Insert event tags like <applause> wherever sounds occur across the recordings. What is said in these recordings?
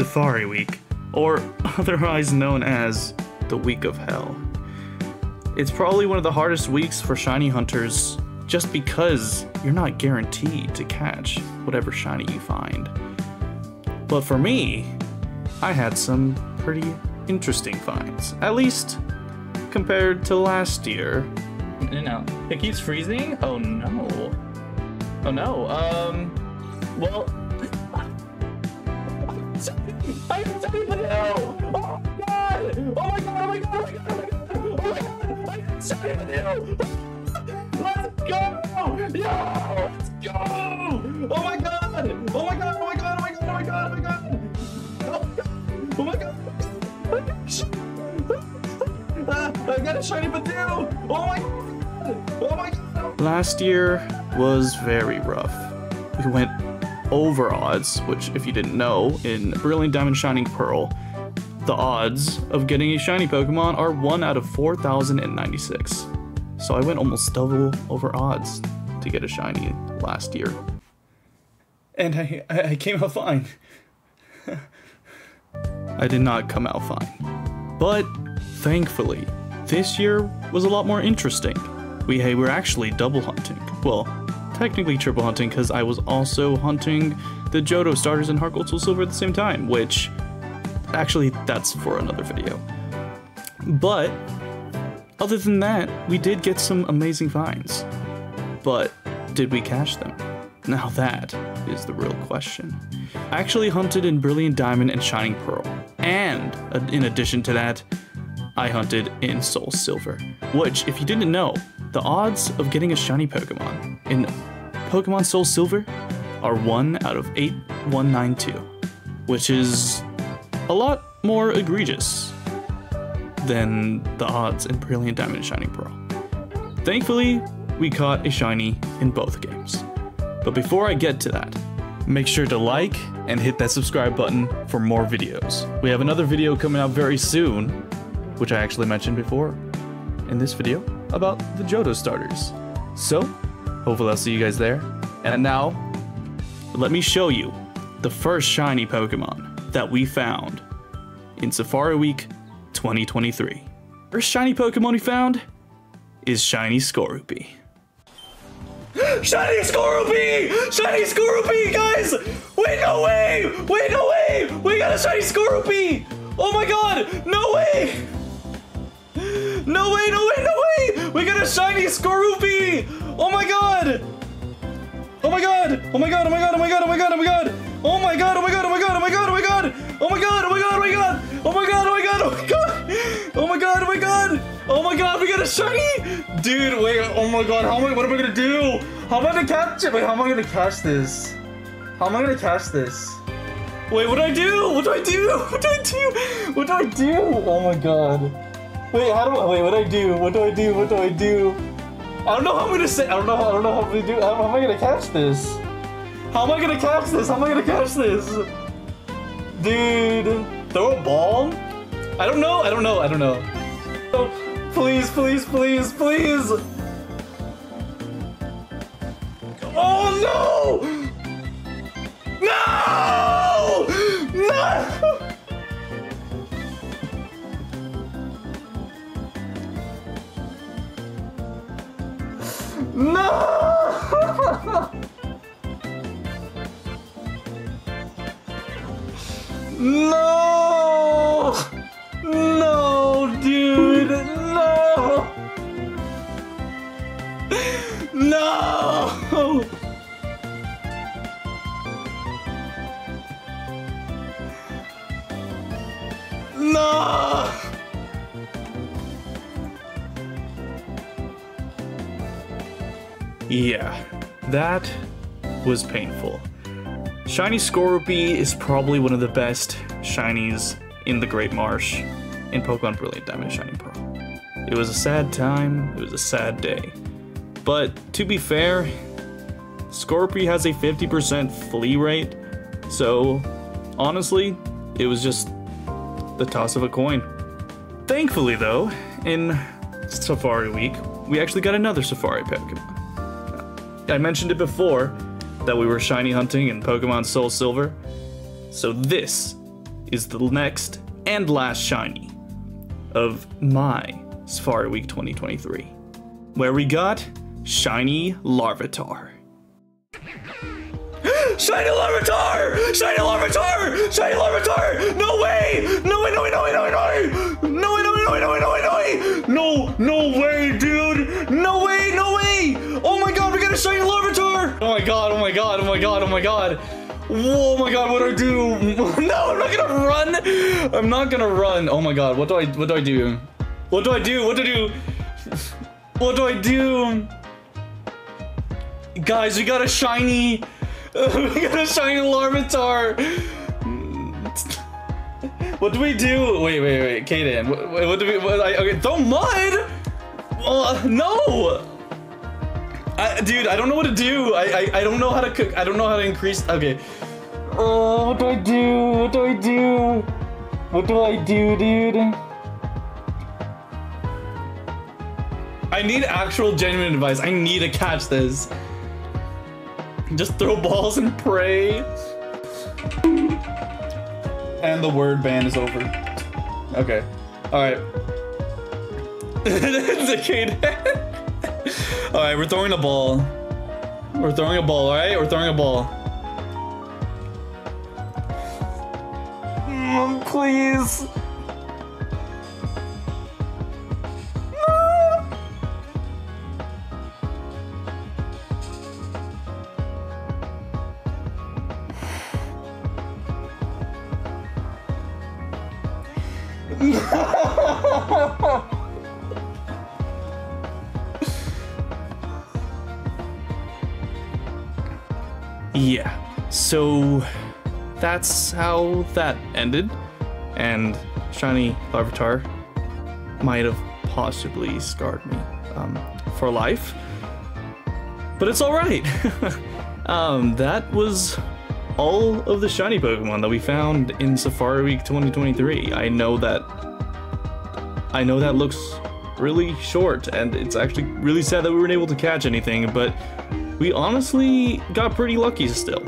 Safari Week, or <laughs> otherwise known as the Week of Hell. It's probably one of the hardest weeks for shiny hunters just because you're not guaranteed to catch whatever shiny you find. But for me, I had some pretty interesting finds, at least compared to last year. Know, it keeps freezing? Oh no. Oh no. Um, well. I didn't anybody know! Oh my god! Oh my god, oh my god, oh my god, oh my god! Oh my god! I didn't anybody know! Let's go! Yo! Let's go! Oh my god! Oh my god, oh my god, oh my god, oh my god, oh my god! Oh my god! Oh my god! I got a shiny Badoo! Oh my god! Oh my god! Last year was very rough. We went over odds, which, if you didn't know, in Brilliant Diamond Shining Pearl, the odds of getting a shiny Pokemon are 1 out of 4,096. So I went almost double over odds to get a shiny last year. And I, I came out fine. <laughs> I did not come out fine. But thankfully, this year was a lot more interesting. We hey, were actually double hunting. Well, technically triple hunting because I was also hunting the Johto starters and Heart Gold Soul Silver at the same time, which actually that's for another video. But other than that, we did get some amazing finds. But did we catch them? Now that is the real question. I actually hunted in Brilliant Diamond and Shining Pearl. And in addition to that, I hunted in Soul Silver. Which, if you didn't know, the odds of getting a shiny Pokemon in Pokemon Soul Silver are 1 out of 8192, which is a lot more egregious than the odds in Brilliant Diamond and Shining Pearl. Thankfully, we caught a shiny in both games. But before I get to that, make sure to like and hit that subscribe button for more videos. We have another video coming out very soon, which I actually mentioned before in this video about the Johto starters. So, hopefully I'll see you guys there. And now, let me show you the first shiny Pokemon that we found in Safari Week 2023. First shiny Pokemon we found is Shiny Skorupi. <gasps> Shiny Skorupi! Shiny Skorupi, guys! Wait, no way! Wait, no way! We got a Shiny Skorupi! Oh my god! No way! <gasps> No way, no way, no way! We got a Shiny Skorupi! Oh my god! Oh my god! Oh my god, oh my god, oh my god, oh my god, oh my god! Oh my god, oh my god, oh my god, oh my god, oh my god! Oh my god, oh my god, oh my god! Oh my god, oh my god, oh my god! Oh my god, oh my god! Oh we got a shiny! Dude, wait, oh my god, how am I, what am I gonna do? How am I gonna catch it? Wait, how am I gonna catch this? How am I gonna catch this? Wait, what do I do? What do I do? What do I do? What do I do? Oh my god. Wait, how do I, wait, what do I do? What do I do? What do I do? I don't know how I'm gonna say, I don't know, I don't know how to do, how, how am I gonna catch this? How am I gonna catch this? How am I gonna catch this? Dude, throw a ball? I don't know, I don't know, I don't know. Oh, please, please, please, please! Oh! No! No! No! No, dude! No! No! No! Yeah, that was painful. Shiny Skorupi is probably one of the best shinies in the Great Marsh in Pokemon Brilliant Diamond Shining Pearl. It was a sad time, it was a sad day. But to be fair, Skorupi has a 50% flee rate, so honestly, it was just the toss of a coin. Thankfully, though, in Safari Week, we actually got another Safari Pokemon. I mentioned it before that we were shiny hunting in Pokemon Soul Silver. So this is the next and last shiny of my Safari Week 2023, where we got Shiny Larvitar. <gasps> Shiny Larvitar! Shiny Larvitar! Shiny Larvitar! No way! No Oh my god, what do I do? <laughs> No, I'm not gonna run! I'm not gonna run. Oh my god, what do I what do I do? What do I do? What do I do? What do I do? Guys, we got a shiny <laughs> we got a shiny Larvitar! What do we do? Wait, wait, wait, Kaden. What, what do we? What, I, okay, throw mud. Uh, no. I, dude, I don't know what to do. I, I, I don't know how to cook. I don't know how to increase. Okay. Oh, what do I do? What do I do? What do I do, dude? I need actual genuine advice. I need to catch this. Just throw balls and pray. And the word ban is over. Okay. Alright. it's a kid. alright, we're throwing a ball. We're throwing a ball, alright? We're throwing a ball. Mm, please. Yeah, so that's how that ended. And Shiny Larvitar might have possibly scarred me um, for life. But it's alright. <laughs> um, that was all of the shiny Pokemon that we found in Safari Week 2023. I know that I know that looks really short and it's actually really sad that we weren't able to catch anything, but we honestly got pretty lucky still.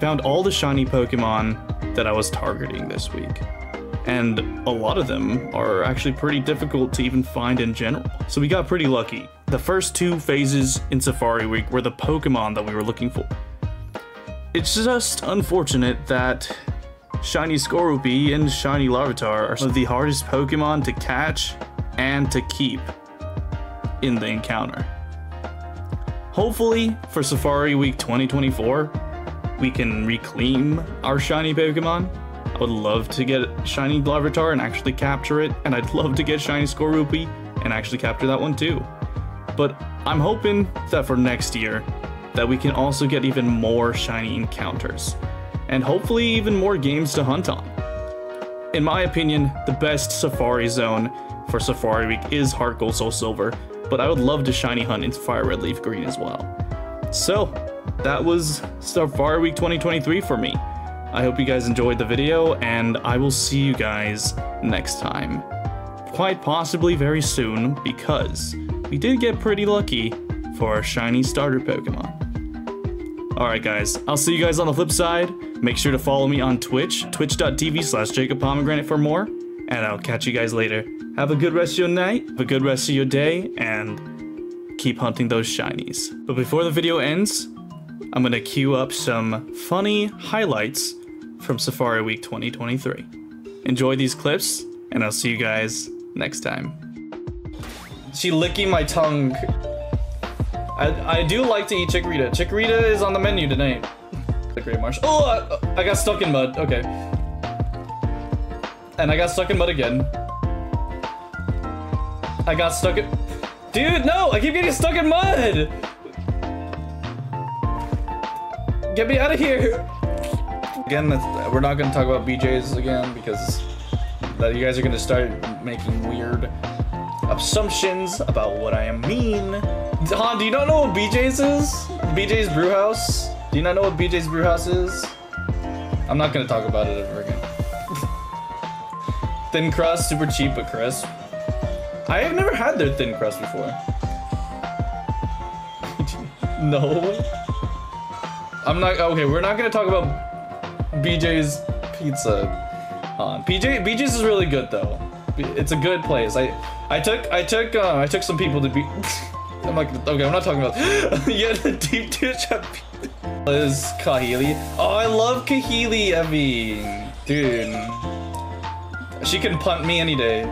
Found all the shiny Pokemon that I was targeting this week. And a lot of them are actually pretty difficult to even find in general. So we got pretty lucky. The first two phases in Safari Week were the Pokemon that we were looking for. It's just unfortunate that Shiny Skorupi and Shiny Larvitar are some of the hardest Pokemon to catch and to keep in the encounter. Hopefully, for Safari Week 2024, we can reclaim our shiny Pokemon. I would love to get Shiny Larvitar and actually capture it, and I'd love to get Shiny Skorupi and actually capture that one too. But I'm hoping that for next year, that we can also get even more shiny encounters, and hopefully even more games to hunt on. In my opinion, the best Safari zone for Safari Week is Heart Gold Soul Silver, but I would love to shiny hunt in Fire Red Leaf Green as well. So, that was Safari Week 2023 for me. I hope you guys enjoyed the video, and I will see you guys next time. Quite possibly very soon, because we did get pretty lucky for our shiny starter Pokemon. Alright guys, I'll see you guys on the flip side. Make sure to follow me on Twitch, twitch.tv slash Jacob Pomegranate for more, and I'll catch you guys later. Have a good rest of your night, have a good rest of your day, and keep hunting those shinies. But before the video ends, I'm gonna queue up some funny highlights from Safari Week 2023. Enjoy these clips, and I'll see you guys next time. She licking my tongue. I, I do like to eat chikorita. Chikorita is on the menu tonight. <laughs> The Great Marsh. Oh, I, I got stuck in mud. Okay. And I got stuck in mud again. I got stuck in... Dude, no! I keep getting stuck in mud! Get me out of here! Again, we're not going to talk about BJ's again because that you guys are going to start making weird assumptions about what I mean. Han, do you not know what BJ's is? BJ's Brewhouse? Do you not know what BJ's Brewhouse is? I'm not gonna talk about it ever again. Thin crust, super cheap but crisp. I have never had their thin crust before. <laughs> no. I'm not, okay, we're not gonna talk about BJ's pizza. on. PJ BJ's is really good though. It's a good place. I I took I took uh, I took some people to be. <laughs> I'm like okay. I'm not talking about. <laughs> yeah, the deep dish is Kahili. Oh, I love Kahili, Evie. Dude, she can punt me any day.